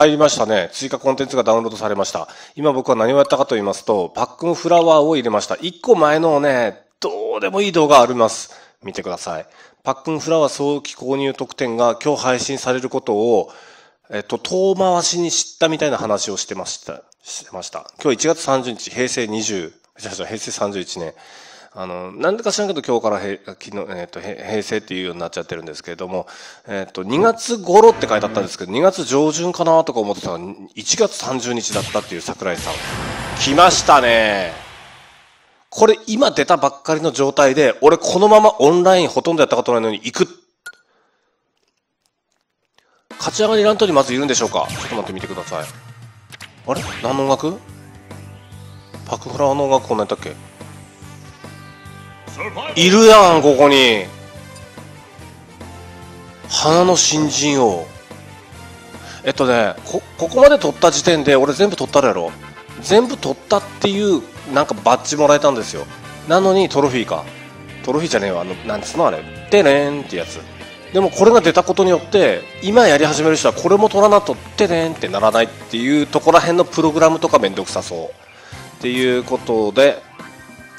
入りましたね。追加コンテンツがダウンロードされました。今僕は何をやったかと言いますと、パックンフラワーを入れました。1個前のね、どうでもいい動画あります。見てください。パックンフラワー早期購入特典が今日配信されることを、えっと、遠回しに知ったみたいな話をしてました。してました。今日1月30日、平成20、じゃあ平成31年。あの、なんでか知らんけど今日からへ昨日、えっ、と、平成っていうようになっちゃってるんですけれども、えっ、と、2月頃って書いてあったんですけど、2月上旬かなとか思ってたら、1月30日だったっていう桜井さん。来ましたね。これ今出たばっかりの状態で、俺このままオンラインほとんどやったことないのに行く。勝ち上がりラントにまずいるんでしょうか？ちょっと待ってみてください。あれ？何の音楽？パクフラーの音楽こんなやったっけ？いるやん、ここに。花の新人王。えっとね、こ、ここまで取った時点で俺全部取ったらやろ。全部取ったっていう、なんかバッジもらえたんですよ。なのにトロフィーか。トロフィーじゃねえわ。あの、なんつうのあれ。てねーんってやつ。でもこれが出たことによって、今やり始める人はこれも取らなとってねんってならないっていうとこら辺のプログラムとかめんどくさそう。っていうことで、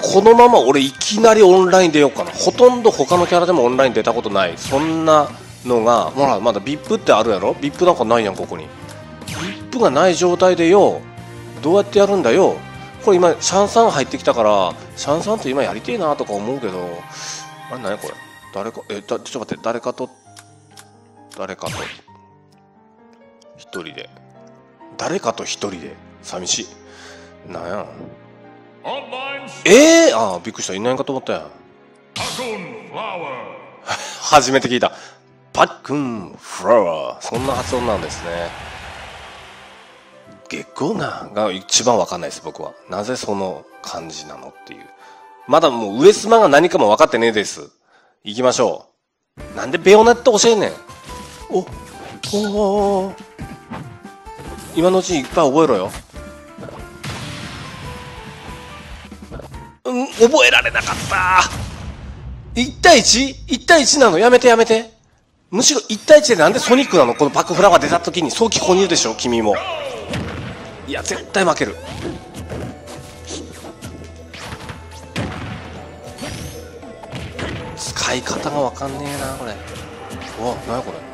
このまま俺いきなりオンライン出ようかな。ほとんど他のキャラでもオンライン出たことない。そんなのが、ほら、まだ VIP ってあるやろ ?VIP なんかないやん、ここに。VIP がない状態でよ、どうやってやるんだよ。これ今、シャンサン入ってきたから、シャンサンって今やりてえなとか思うけど、あれ何これ？誰か、え、ちょっと待って、誰かと、誰かと、一人で。誰かと一人で。寂しい。なんや？ええー、ああ、びっくりした。いないかと思ったやん。初めて聞いた。パックンフラワー。そんな発音なんですね。月光なが一番わかんないです、僕は。なぜその感じなのっていう。まだもう上スマが何かも分かってねえです。行きましょう。なんでベヨネット教えんねん。お、おお今のうちいっぱい覚えろよ。うん、覚えられなかった。1対 1?1 対1なの？やめてやめて。むしろ1対1でなんでソニックなの？このパックフラワー出た時に早期購入でしょ君も。いや、絶対負ける。使い方がわかんねえな、これ。うわ、なやこれ？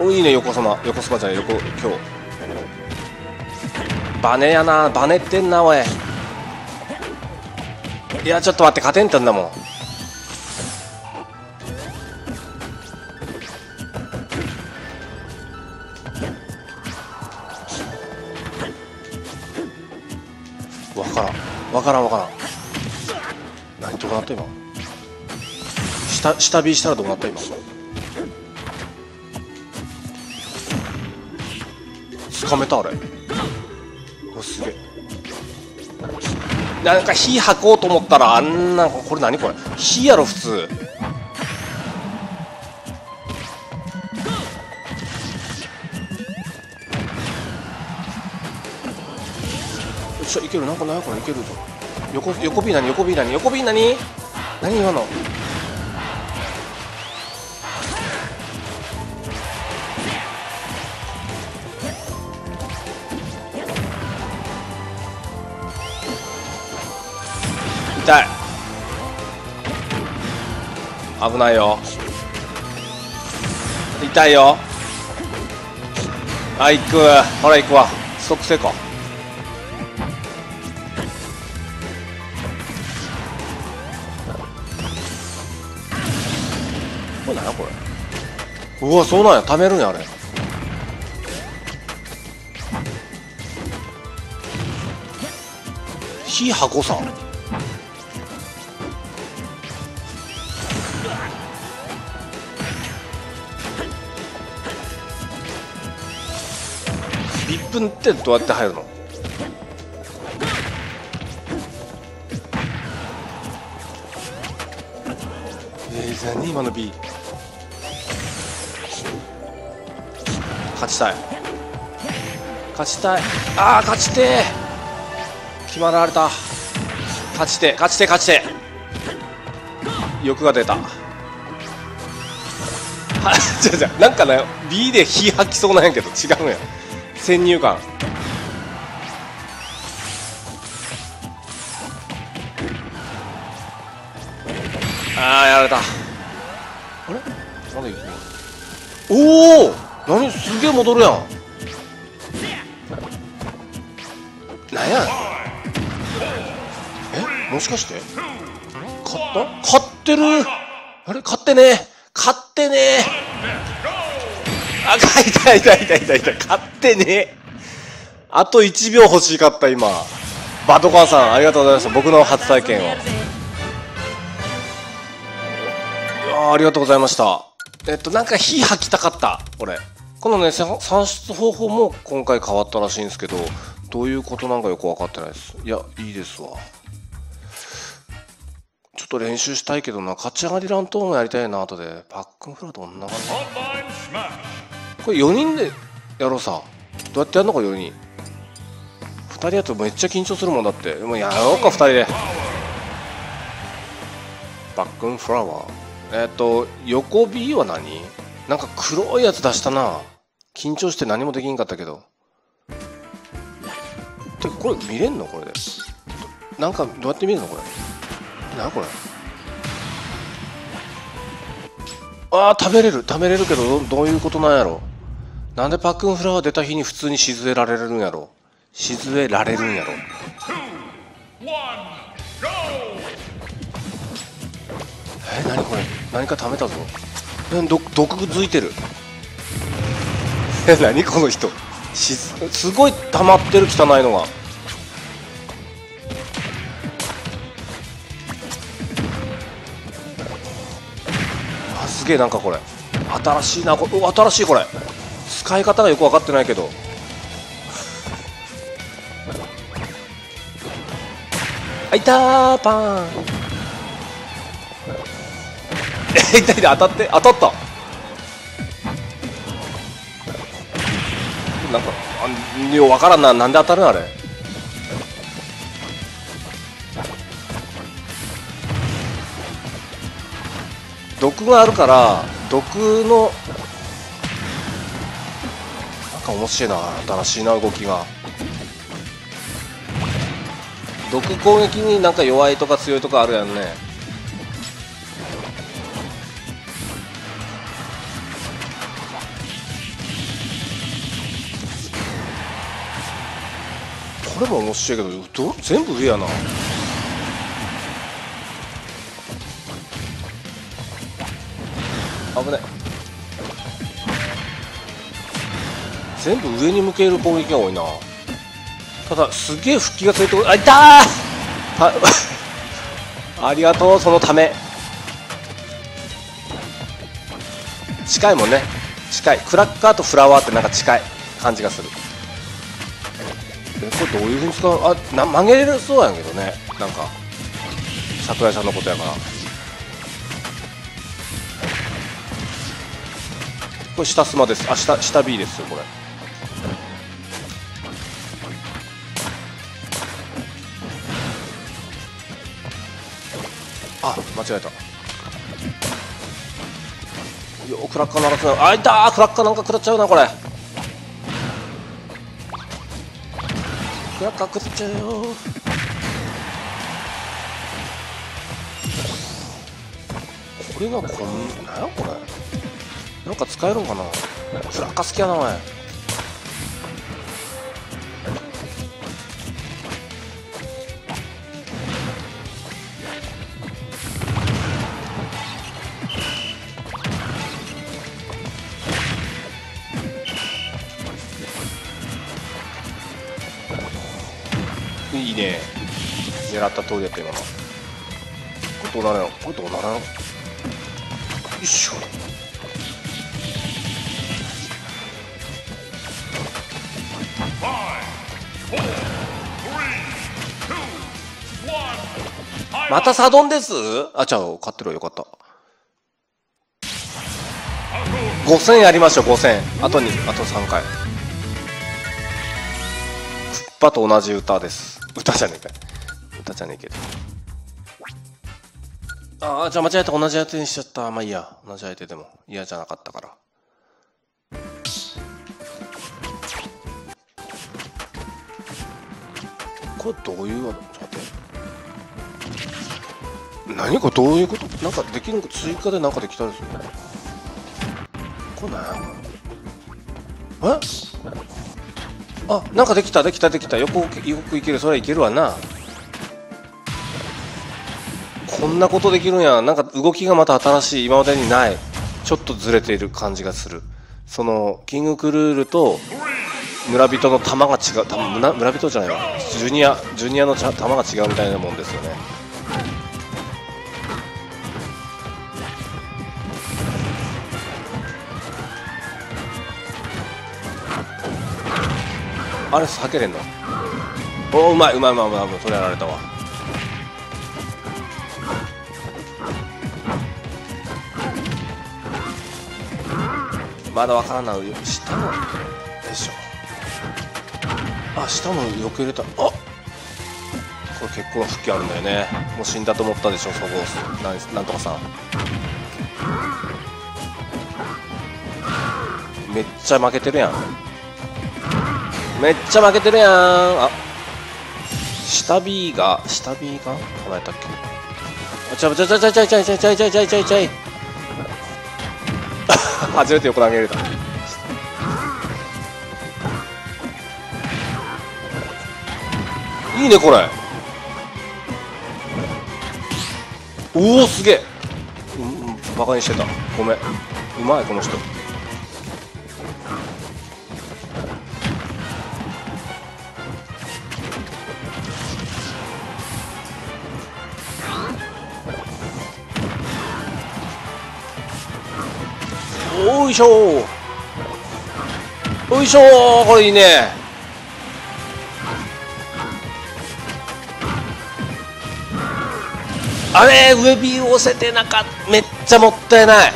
おいいね横様。横様じゃない横今日。バネやなバネってんなおい。いやちょっと待って勝てんってんだもん。わからん。わからんわからん。何どうなった今下下火したらどうなった今つかめたあれ。おすげえ。なんか火吐こうと思ったらあんなこれ何これ。火やろ普通。よっしゃいける。なんか何やこれいけるぞ。横横 B 何横 B 何横 B 何何今の？危ないよ。痛いよ。あ行く。ほら行くわ。ストック成功。これ何やこれ。うわそうなんや。貯めるんやあれ。火箱さん。分ってどうやって入るの？えー、何今の B 勝ちたい。勝ちたい。ああ勝ちて決まられた。勝ちて勝ちて勝ちて欲が出た。はじゃじゃなんかね B で火吐きそうなんやけど違うのや。先入観。ああやられた。あれ？まだいくおお何すげえ戻るやん。なんや？え？もしかして？勝った？勝ってる。あれ？勝ってね。勝ってねあ、痛い痛い痛い痛い痛い勝ってね。あと1秒欲しかった今。バトカンさんありがとうございました。僕の初体験を。いやありがとうございました。えっとなんか火吐きたかった。俺このね算出方法も今回変わったらしいんですけどどういうことなんかよく分かってないです。いやいいですわ。ちょっと練習したいけどな。勝ち上がりラントーンもやりたいな後で。パックンフラどんな感じこれ4人でやろうさ。どうやってやるのか4人。2人やとめっちゃ緊張するもんだって。もうやろうか2人で。パックンフラワー。えっ、と横 B は何？なんか黒いやつ出したな。緊張して何もできんかったけど。てこれ見れんのこれで？なんかどうやって見るのこれ？なこれ？ああ食べれる。食べれるけどどういうことなんやろ？なんでパックンフラワー出た日に普通に沈められるんやろ？沈められるんやろ？え何これ？何か食べたぞ。え毒毒づいてる。え何この人？しすごい溜まってる汚いのが。あすげえなんかこれ。新しいなこ新しいこれ。使い方がよく分かってないけど。あいたーパン。え 痛いで当たって当たった。なんかあよう分からんな。なんで当たるのあれ。毒があるから毒の面白いな新しいな動きが。毒攻撃になんか弱いとか強いとかあるやんね。これも面白いけどど全部上やな。全部上に向ける攻撃が多いな。ただすげえ復帰が強いとこあい！たー ありがとうそのため。近いもんね。近い。クラッカーとフラワーってなんか近い感じがする。えこれどういうふうに使う？あな曲げれるそうやけどね。なんか桜井さんのことやから。これ下スマです。あ下下 B ですよこれ。間違えた。よクラッカー鳴らすあいたークラッカーなんか食らっちゃうなこれ。クラッカー食っちゃうよこれがこんなんやこれ。なんか使えるんかな。クラッカー好きやなお前。狙った通りやった今のこれどうなるの？これどうなるの？よいしょまたサドンです？あ、じゃあ、勝ってるよかった。5000やりましょう、5000。あとに、あと3回。クッパと同じ歌です。歌じゃねえか歌じゃねえけど。ああじゃあ間違えた。同じ相手にしちゃった。まあいいや。同じ相手でも嫌じゃなかったから。これどういうちょっと待って。何これどういうこと？なんかできる追加でなんかできたりするの？これ何やえ？あなんかできたできたできた。横横いける。それいけるわなこんなことできるんや。なんか動きがまた新しい。今までにない。ちょっとずれている感じがする。そのキングクルールと村人の弾が違う。た村村人じゃないわ。ジュニアジュニアの弾が違うみたいなもんですよね。あれ避けれんの？おうまいうまいうまいうまい。それやられたわ。まだわからな。い下のでしょ。あ下のよく入れた。あこれ結構復帰あるんだよね。もう死んだと思ったでしょそこ。なんなんとかさん。めっちゃ負けてるやん。めっちゃ負けてるやん。あ。下 B が下 B が？何やったっけ？あちゃちゃちゃちゃちゃちゃちゃちゃちゃちゃちゃちゃ初めて横投げれた。いいねこれ。おおすげえ。うんバカにしてた。ごめん。うまいこの人。しょよいしょこれいいね。あれ上ビー押せてなかっめっちゃもったいない。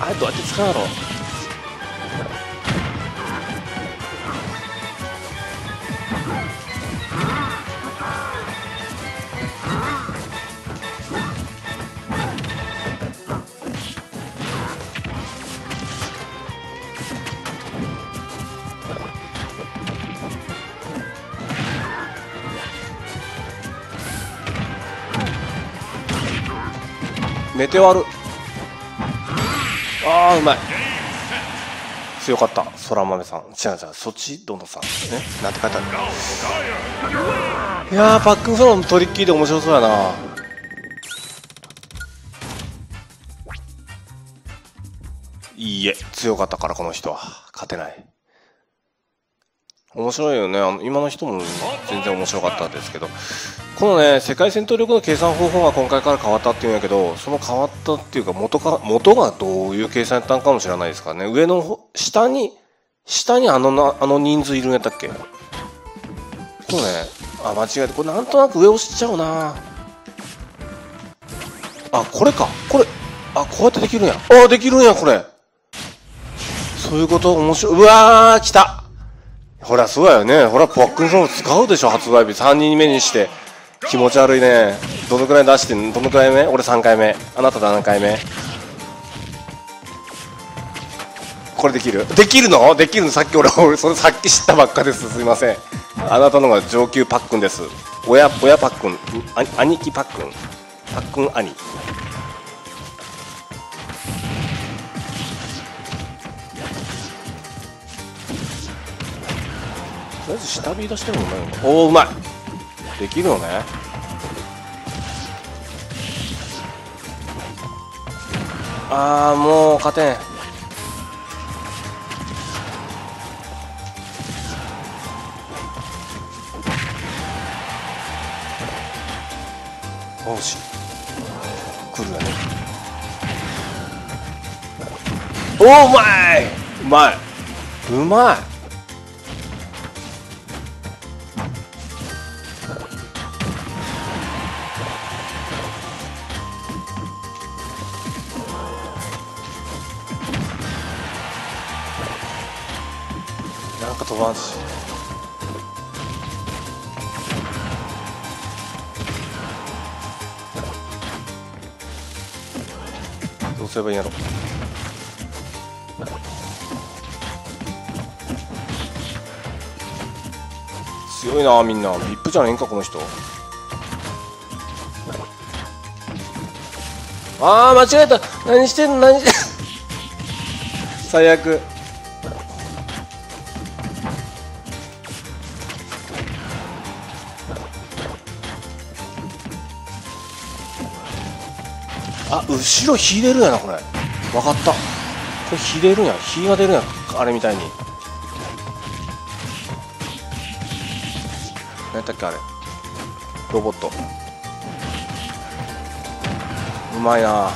あれどうやって使うの？メテオあるああうまい。強かった。空豆さん。違う違う。そっちどんどんさんね。なんて書いてある。いやーパックンフロントリッキーで面白そうやな。いいえ。強かったからこの人は。勝てない。面白いよね。あの今の人も全然面白かったですけど。このね世界戦闘力の計算方法が今回から変わったっていうんやけどその変わったっていうか元か元がどういう計算やったんかもしれないですからね。上の下に下にあのなあの人数いるんやったっけ？こうねあ間違えてこれなんとなく上押しちゃうな。あこれか。これあこうやってできるんや。あできるんやこれ。そういうこと面白い。うわー来た。ほら、そうやよね。ほら、ポックンソン使うでしょ、発売日。3人目にして。気持ち悪いね。どのくらい出してんのどのくらい目？俺3回目。あなた何回目これできる？できるの？できるの？さっき俺、俺、それさっき知ったばっかです。すいません。あなたのが上級パックンです。親、親パックン。兄貴パックン。パックン兄。とりあえず下火出してもうまいおおうまいできるのね。ああもう勝てん。おし来るよね。おおうまいうまい！うまい。あとワンシどうすればいいんやろ。う強いなみんな。VIP じゃねえんかこの人。ああ間違えた。何してんの何してんの。最悪。あ後ろ火出るやなこれ。分かった。これ火出るんや。火が出るんや。あれみたいに。何やったっけあれ。ロボット。うまいな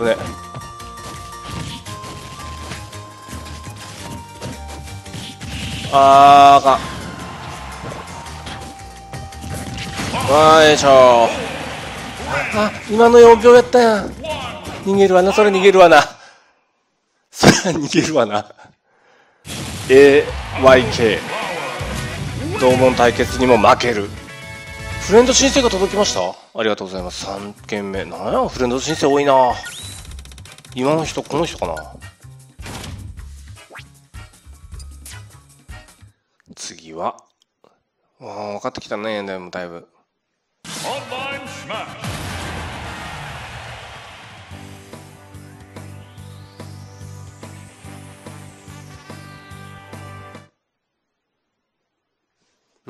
危ねあーあかわーよいしょ。あ今の4秒やったやん。逃げるわな。それ逃げるわな。それは逃げるわな。AYK 同門対決にも負ける。フレンド申請が届きました？ありがとうございます。3件目。なんや？フレンド申請多いな。今の人この人かな？次は。わあ分かってきたねでもだいぶ.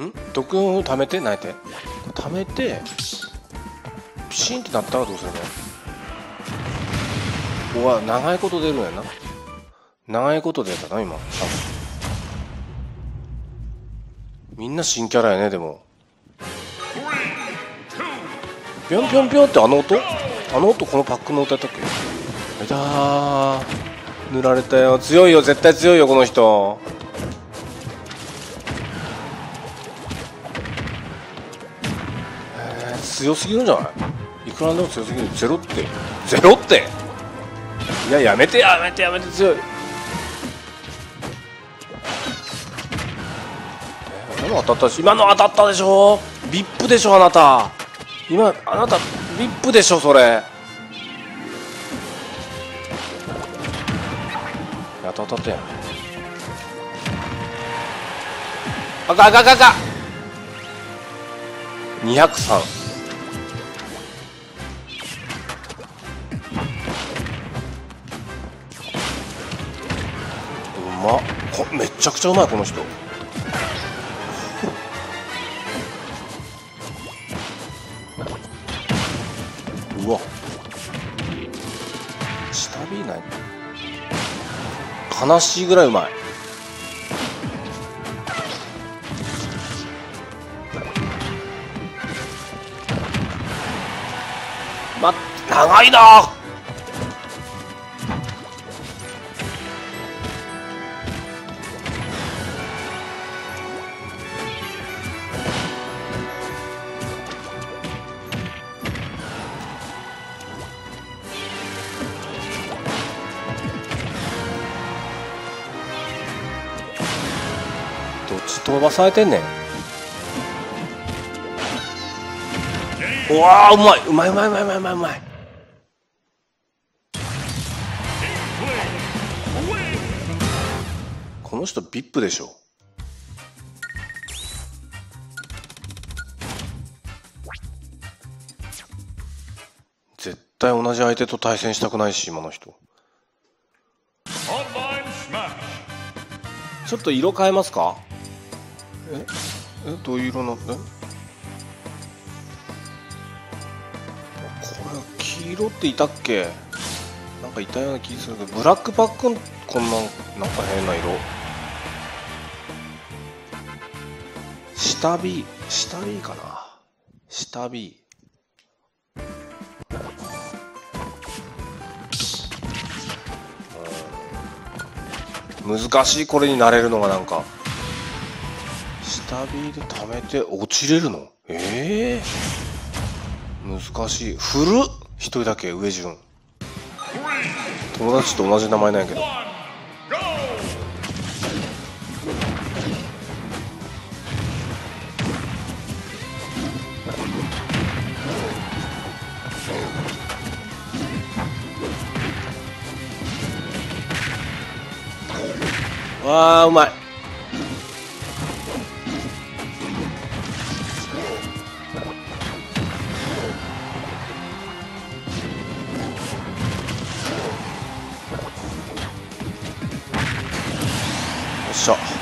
ん？毒を溜めて泣いて。溜めてピシンってなったらどうするの？うわ長いこと出るんやな。長いこと出たな今。みんな新キャラやねでも。ぴょんぴょんぴょんってあの音？あの音このパックの音やったっけ？いたー。塗られたよ。強いよ絶対強いよこの人。えー強すぎるんじゃない？いくらでも強すぎる。ゼロって。ゼロって！いややめてやめてやめて強い。今の当たったでしょ今の当たったでしょ？ビップでしょあなた。今あなたビップでしょそれ。や当たったやんあかあかあかあか203まめちゃくちゃうまいこの人。うわ。下火ない悲しいぐらいうまい。まっ長いな。されてんねん。うわーうまい。うまいうまいうまいうまい。うまいうまい Win. この人 VIP でしょ。絶対同じ相手と対戦したくないし今の人.ちょっと色変えますか？ええどういう色なんだ？これ黄色っていたっけ？なんかいたような気するけどブラックパックンこんななんか変な色。下 B 下 B かな？下 B 難しいこれになれるのがなんか。下 B で溜めて落ちれるの？ええ難しい。振る？一人だけ上順。友達と同じ名前なんやけど。わあうまい。しょ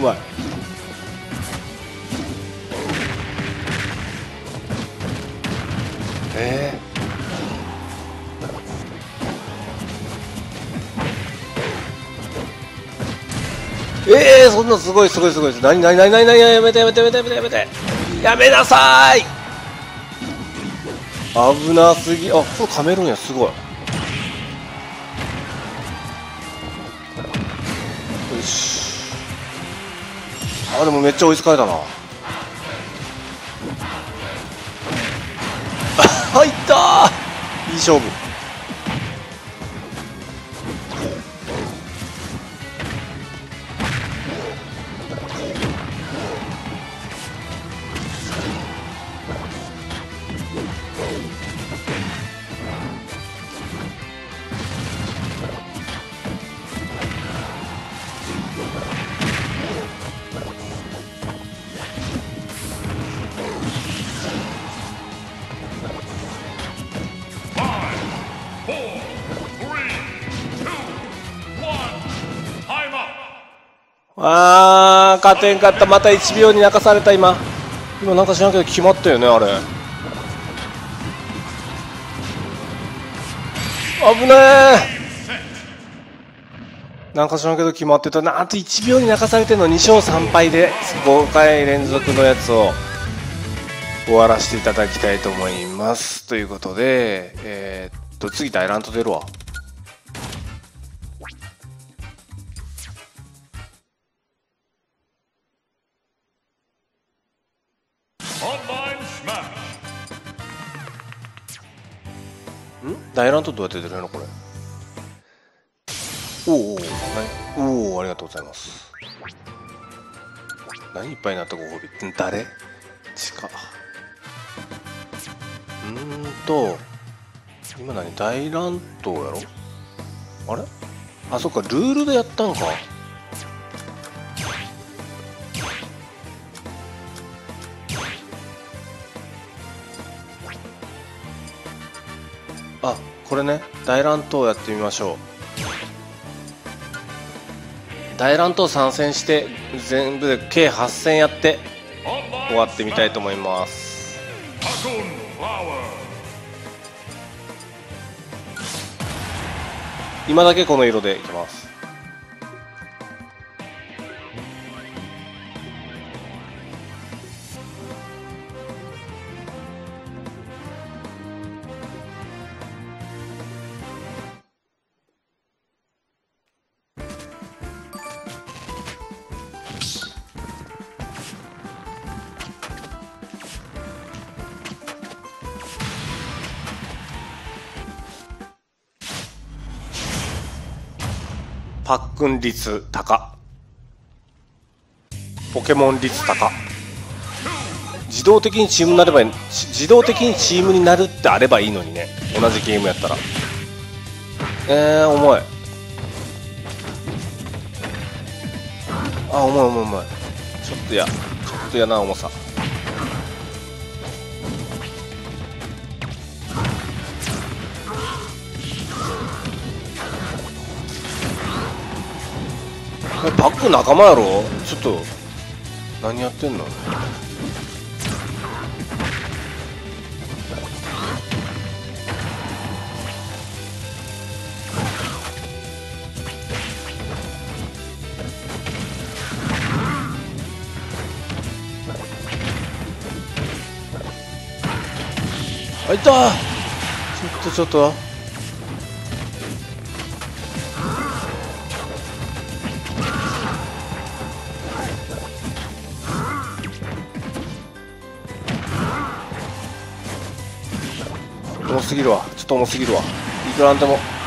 まい。えー、えー、そんなすごいすごいすごい。なになになになになにやめてやめてやめてやめてやめて。やめなさーい。危なすぎ。あこれカメルーンやすごい。あでもめっちゃ追いつかれたな。あ 入ったー。いい勝負。あー勝てんかった。また1秒に泣かされた今。今なんか知らんけど決まったよねあれ。危ねえ。なんか知らんけど決まってた。なあと1秒に泣かされてんの。2勝3敗で5回連続のやつを終わらせていただきたいと思います。ということでえーっと次大乱闘出るわ。ん大乱闘どうやって出るのこれ？おお何？おおありがとうございます。何いっぱいになったご褒美？誰？地下。うーんと今何？大乱闘やろ？あれ？あそっかルールでやったんか。あこれね。大乱闘やってみましょう。大乱闘参戦して全部で計8戦やって終わってみたいと思います。今だけこの色でいきます。パックン率高ポケモン率高自動的にチームになれば自動的にチームになるってあればいいのにね。同じゲームやったら。えー、重い。あ重い重い重い。ちょっとやちょっとやな重さ。えパック仲間やろ？ちょっと何やってんの？あいた。ちょっとちょっと。すぎるわ。ちょっと重すぎるわ。いくらなんでも。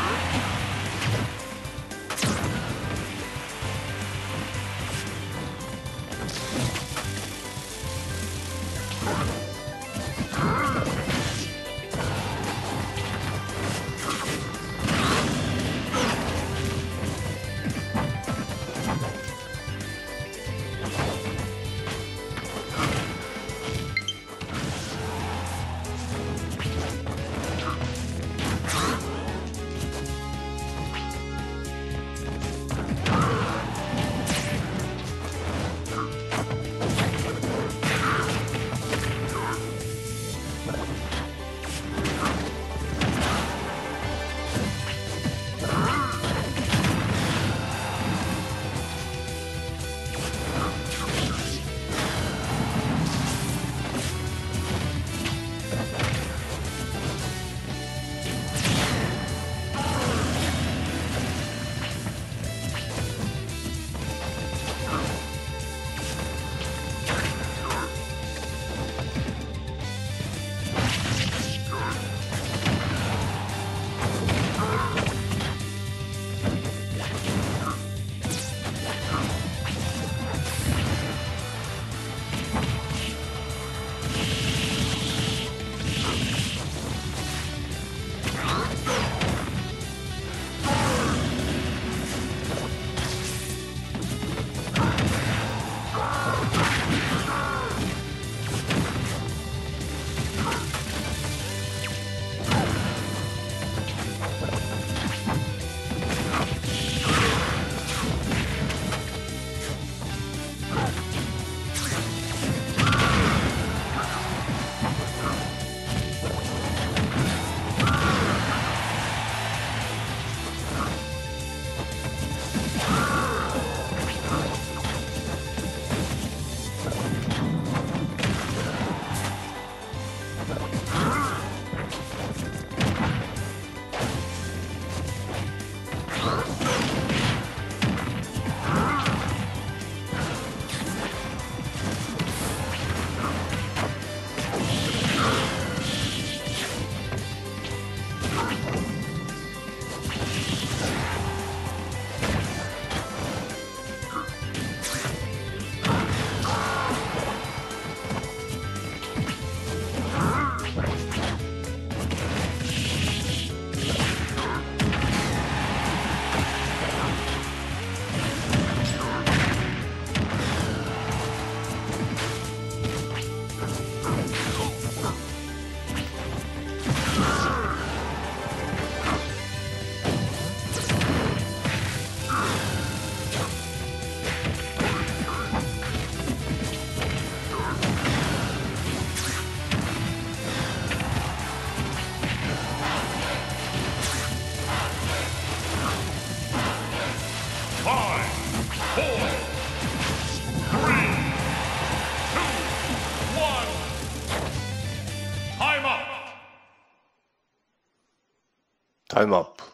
イムアップ。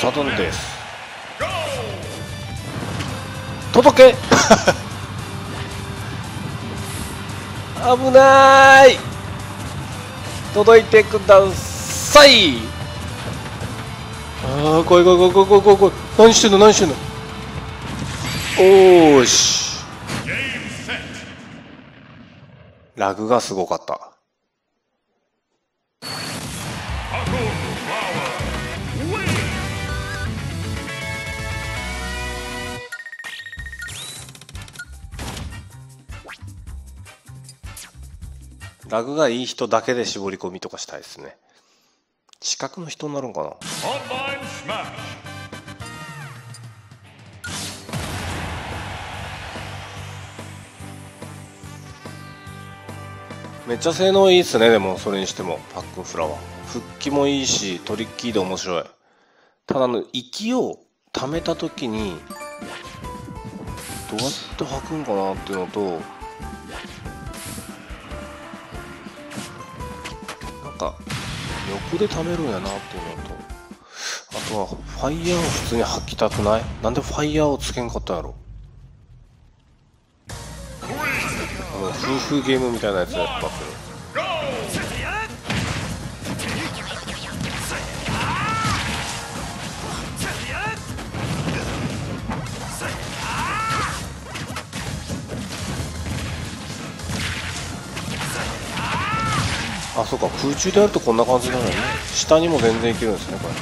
サドンです。届け。危ない。届いてください。ああ怖い怖い怖い怖い怖い怖い。何してんの何してんの。おーし.ラグがすごかったラグがいい人だけで絞り込みとかしたいですね。資格の人になるんかな。めっちゃ性能いいっすねでもそれにしてもパックンフラワー。復帰もいいしトリッキーで面白い。ただの息を溜めた時にどうやって吐くんかなっていうのとこで貯めるんやなっていうのとあとはファイヤーを普通に吐きたくない？なんでファイヤーをつけんかったんやろ？あの夫婦ゲームみたいなやつやったあそうか空中でやるとこんな感じなのね。下にも全然いけるんですねこれ。で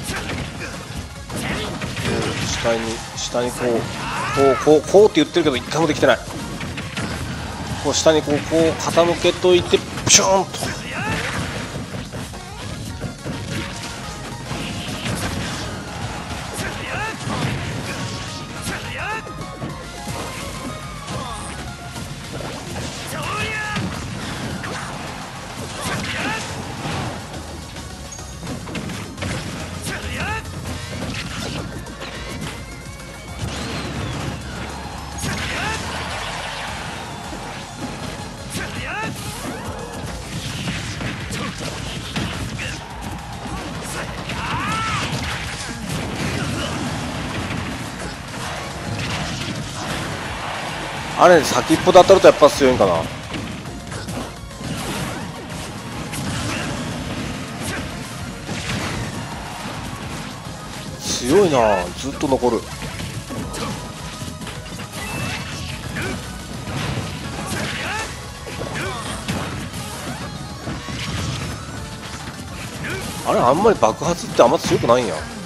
下に下にこうこうこうこうって言ってるけど一回もできてない。こう下にこうこう傾けといてピューンと。れ先っぽで当たるとやっぱ強いんかな。強いなずっと残る。あれあんまり爆発ってあんま強くないんや。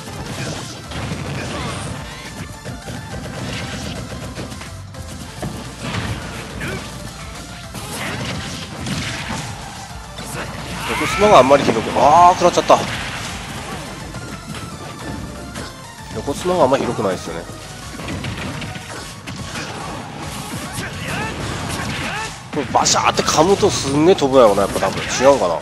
横スマがあんまり広くああ食らっちゃった。横スマがあんまり広くないですよね。これバシャーって噛むとすんげえ飛ぶやろなやっぱ多分。違うかな。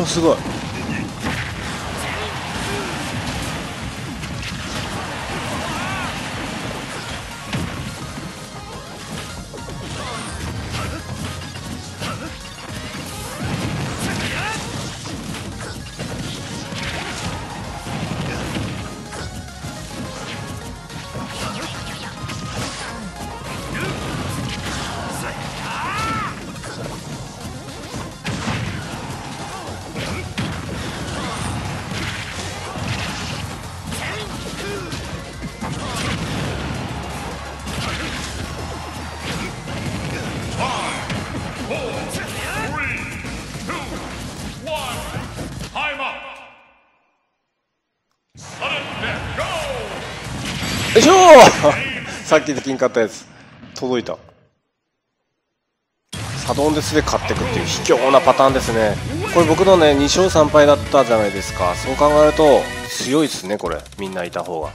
おおすごい。いしょさっきで金買ったやつ。届いた。サドンデスで買っていくっていう卑怯なパターンですね。これ僕のね2勝3敗だったじゃないですか。そう考えると強いですねこれ。みんないた方が。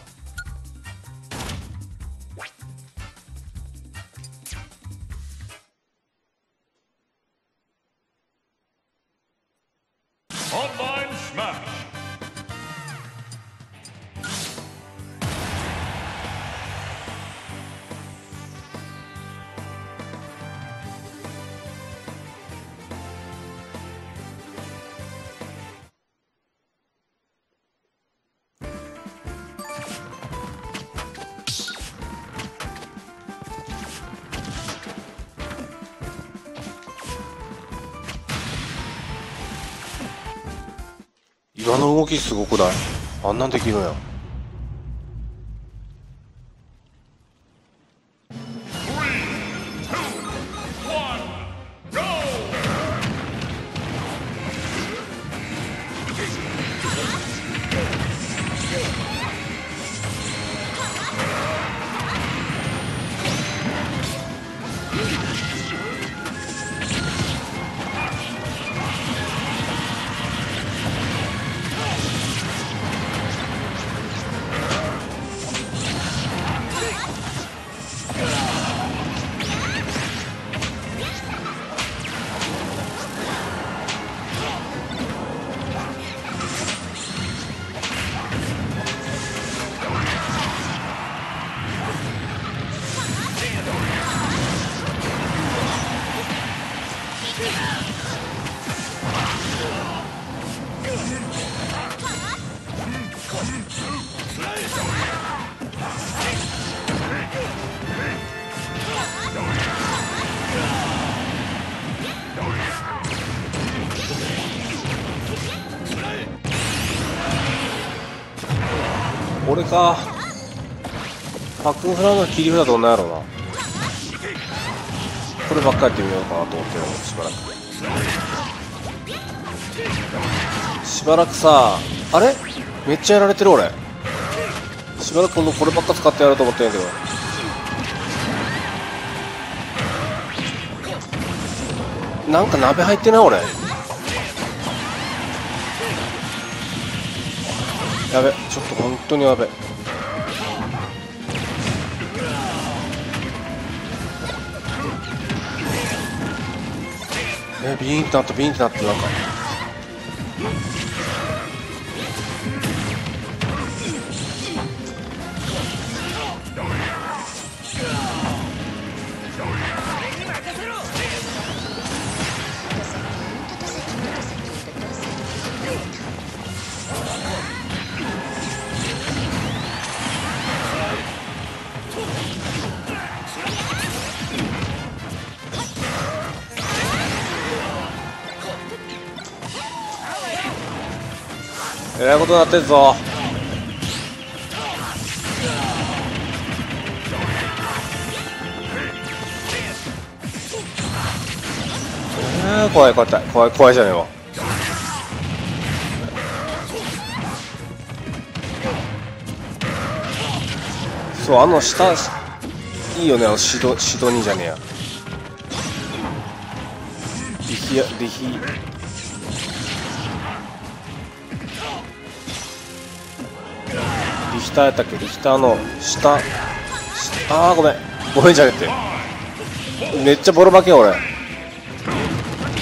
すごくない？あんなんできるんや。俺か。パックンフランの切り札どんなやろうな。こればっかりやってみようかなと思ってるのしばらくしばらくさあれ？めっちゃやられてる俺。しばらく今度こればっか使ってやろうと思ってるんけど。なんか鍋入ってない俺。やべちょっと本当にやべ。えビーンってなったビーンってなったなんか。ことになってんぞ。えー、怖い怖い怖い怖いじゃねえわ。そうあの下いいよねあのシドシドニーじゃねえや。リヒリヒリヒターやったけリヒターの下しあーごめん。ごめんじゃねえって。めっちゃボロ負けや俺。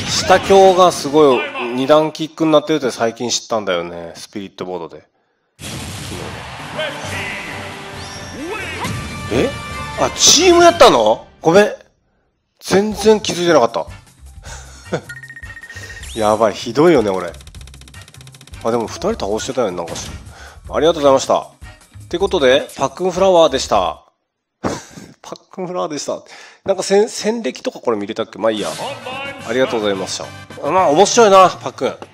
下強がすごい二段キックになってるって最近知ったんだよね。スピリットボードで。え？あチームやったの？ごめん。全然気づいてなかった。やばいひどいよね俺。あでも2人倒してたよねなんかありがとうございました。ってことでパックンフラワーでした パックンフラワーでしたなんか戦戦歴とかこれ見れたっけ？まあいいやありがとうございました。まあ、面白いな、パックン。